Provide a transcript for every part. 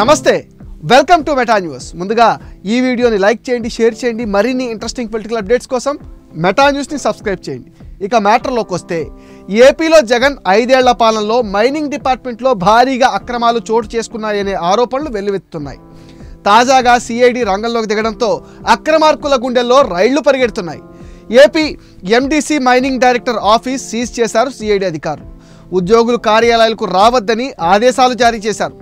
నమస్తే welcome to meta news. ముందుగా ఈ వీడియోని లైక్ చేయండి షేర్ చేయండి మరిన్ని ఇంట్రెస్టింగ్ పొలిటికల్ అప్డేట్స్ కోసం మెటా న్యూస్ని సబ్స్క్రైబ్ చేయండి. ఇక మ్యాటర్లోకి వస్తే ఏపీలో జగన్ ఐదేళ్ళ పాలనలో మైనింగ్ డిపార్ట్మెంట్లో భారీగా అక్రమాలు చోటు చేసుకున్నాయనే ఆరోపణలు వెల్లువెత్తుతున్నాయి. తాజాగా సిఐడి రంగంలోకి దిగడంతో అక్రమార్కుల గుండెల్లో రైళ్ళు పరిగెడుతున్నాయి. AP MDC mining director office seize చేశారు సిఐడి అధికారులు. ఉద్యోగులు కార్యాలయాలకు రావద్దని ఆదేశాలు జారీ చేశారు.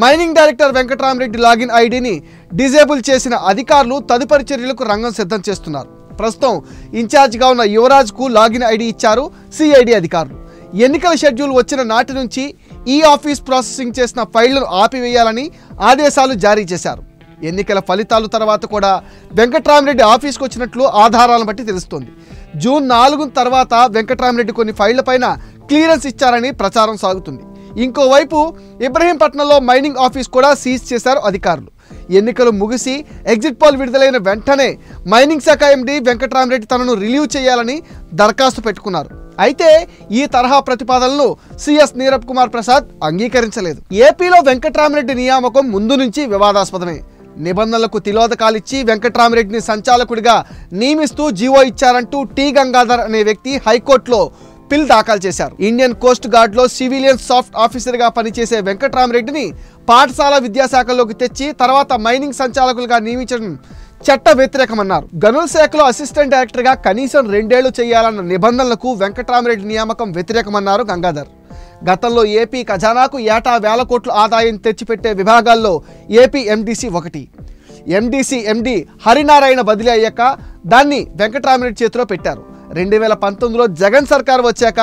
మైనింగ్ డైరెక్టర్ వెంకటరామరెడ్డి లాగిన్ ఐడిని డిజేబుల్ చేసిన అధికారులు తదుపరి చర్యలకు రంగం సిద్ధం చేస్తున్నారు. ప్రస్తుతం ఇన్ఛార్జ్గా ఉన్న యువరాజ్కు లాగిన్ ఐడి ఇచ్చారు సిఐడి అధికారులు. ఎన్నికల షెడ్యూల్ వచ్చిన నాటి నుంచి ఈ ఆఫీస్ ప్రాసెసింగ్ చేసిన ఫైళ్ళను ఆపివేయాలని ఆదేశాలు జారీ చేశారు. ఎన్నికల ఫలితాలు తర్వాత కూడా వెంకట్రామరెడ్డి ఆఫీస్కి వచ్చినట్లు ఆధారాలను బట్టి తెలుస్తోంది. జూన్ నాలుగు తర్వాత వెంకట్రామరెడ్డి కొన్ని ఫైళ్ళపైన క్లియరెన్స్ ఇచ్చారని ప్రచారం సాగుతుంది. ఇంకోవైపు ఇబ్రహీంపట్నంలో మైనింగ్ ఆఫీస్ కూడా సీజ్ చేశారు అధికారులు. ఎన్నికలు ముగిసి ఎగ్జిట్ పోల్ విడుదలైన వెంటనే మైనింగ్ శాఖ ఎండి వెంకట్రామరెడ్డి తనను రిలీవ్ చేయాలని దరఖాస్తు పెట్టుకున్నారు. అయితే ఈ తరహా ప్రతిపాదనలు సిఎస్ నీరబ్ కుమార్ ప్రసాద్ అంగీకరించలేదు. ఏపీలో వెంకట్రామరెడ్డి నియామకం ముందు నుంచి వివాదాస్పదమే. నిబంధనలకు తిలోదకాలిచ్చి వెంకట్రామరెడ్డిని సంచాలకుడిగా నియమిస్తూ జీవో ఇచ్చారంటూ టి గంగాధర్ అనే వ్యక్తి హైకోర్టులో పిల్ దాఖలు చేశారు. ఇండియన్ కోస్ట్ గార్డ్లో సివిలియన్ సాఫ్ట్ ఆఫీసర్గా పనిచేసే వెంకట్రామరెడ్డిని పాఠశాల విద్యాశాఖలోకి తెచ్చి తర్వాత మైనింగ్ సంచాలకులుగా నియమించడం చట్ట వ్యతిరేకమన్నారు. గనుల శాఖలో అసిస్టెంట్ డైరెక్టర్గా కనీసం రెండేళ్ళు చేయాలన్న నిబంధనలకు వెంకట్రామరెడ్డి నియామకం వ్యతిరేకమన్నారు గంగాధర్. గతంలో ఏపీ ఖజానాకు ఏటా వేల కోట్ల ఆదాయం తెచ్చిపెట్టే విభాగాల్లో ఏపీ ఎండిసి ఒకటి. ఎండిసి ఎండి హరినారాయణ బదిలీ అయ్యాక దాన్ని వెంకటరామరెడ్డి చేతిలో పెట్టారు. రెండు వేల పంతొమ్మిదిలో జగన్ సర్కార్ వచ్చాక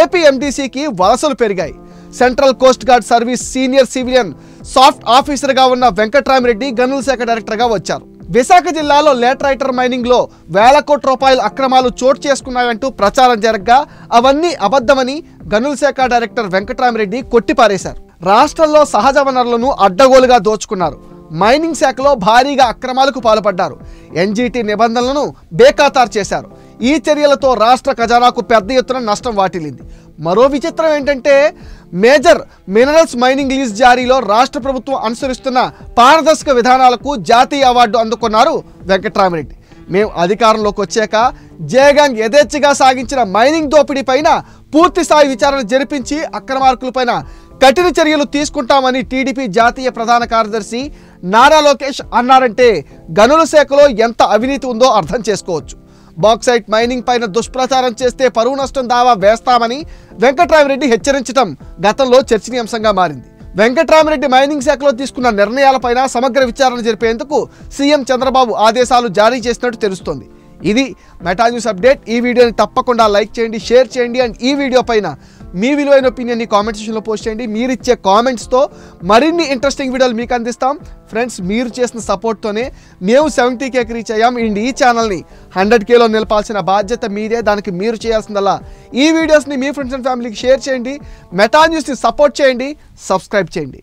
ఏపీఎండిసికి వలసలు పెరిగాయి. Central coast guard service senior civilian soft ఆఫీసర్గా ఉన్న వెంకట్రామిరెడ్డి గనుల శాఖ డైరెక్టర్గా వచ్చారు. విశాఖ జిల్లాలో లేటరైటర్ మైనింగ్లో వేల కోట్ల రూపాయల అక్రమాలు చోటు చేసుకున్నాయంటూ ప్రచారం జరగ్గా అవన్నీ అబద్ధమని గనుల శాఖ డైరెక్టర్ వెంకట్రామిరెడ్డి కొట్టిపారేశారు. రాష్ట్రంలో సహజ వనరులను అడ్డగోలుగా దోచుకున్నారు. మైనింగ్ శాఖలో భారీగా అక్రమాలకు పాల్పడ్డారు. ఎన్జీటీ నిబంధనలను బేఖాతారు చేశారు. ఈ చర్యలతో రాష్ట్ర ఖజానాకు పెద్ద ఎత్తున నష్టం వాటిల్లింది. మరో విచిత్రం ఏంటంటే మేజర్ మినరల్స్ మైనింగ్ లీజ్ జారీలో రాష్ట్ర ప్రభుత్వం అనుసరిస్తున్న పారదర్శక విధానాలకు జాతీయ అవార్డు అందుకున్నారు వెంకట్రామిరెడ్డి. మేము అధికారంలోకి వచ్చాక జయగాంగ్ యథేచ్ఛగా సాగించిన మైనింగ్ దోపిడీ పైన పూర్తి స్థాయి విచారణ జరిపించి అక్రమార్కులపైన కఠిన చర్యలు తీసుకుంటామని టీడీపీ జాతీయ ప్రధాన కార్యదర్శి నారా లోకేష్ అన్నారంటే గనుల శాఖలో ఎంత అవినీతి ఉందో అర్థం చేసుకోవచ్చు. బాక్సైట్ మైనింగ్ పైన దుష్ప్రచారం చేస్తే పరువు నష్టం దావా వేస్తామని వెంకట్రామిరెడ్డి హెచ్చరించడం గతంలో చర్చనీయాంశంగా మారింది. వెంకట్రామరెడ్డి మైనింగ్ శాఖలో తీసుకున్న నిర్ణయాలపైన సమగ్ర విచారణ జరిపేందుకు సీఎం చంద్రబాబు ఆదేశాలు జారీ చేసినట్టు తెలుస్తోంది. ఇది మెటా న్యూస్ అప్డేట్. ఈ వీడియోని తప్పకుండా లైక్ చేయండి షేర్ చేయండి అండ్ ఈ వీడియో పైన మీ విలువైన ఒపీనియన్ని కామెంట్ సెక్షన్లో పోస్ట్ చేయండి. మీరు ఇచ్చే కామెంట్స్తో మరిన్ని ఇంట్రెస్టింగ్ వీడియోలు మీకు అందిస్తాం. ఫ్రెండ్స్ మీరు చేసిన సపోర్ట్తోనే మేము సెవెంటీ కేకి రీచ్ అయ్యాం. అండ్ ఈ ఛానల్ని హండ్రెడ్ కేలో నిలపాల్సిన బాధ్యత మీదే. దానికి మీరు చేయాల్సిందల్లా ఈ వీడియోస్ని మీ ఫ్రెండ్స్ అండ్ ఫ్యామిలీకి షేర్ చేయండి. మెటా న్యూస్ని సపోర్ట్ చేయండి. సబ్స్క్రైబ్ చేయండి.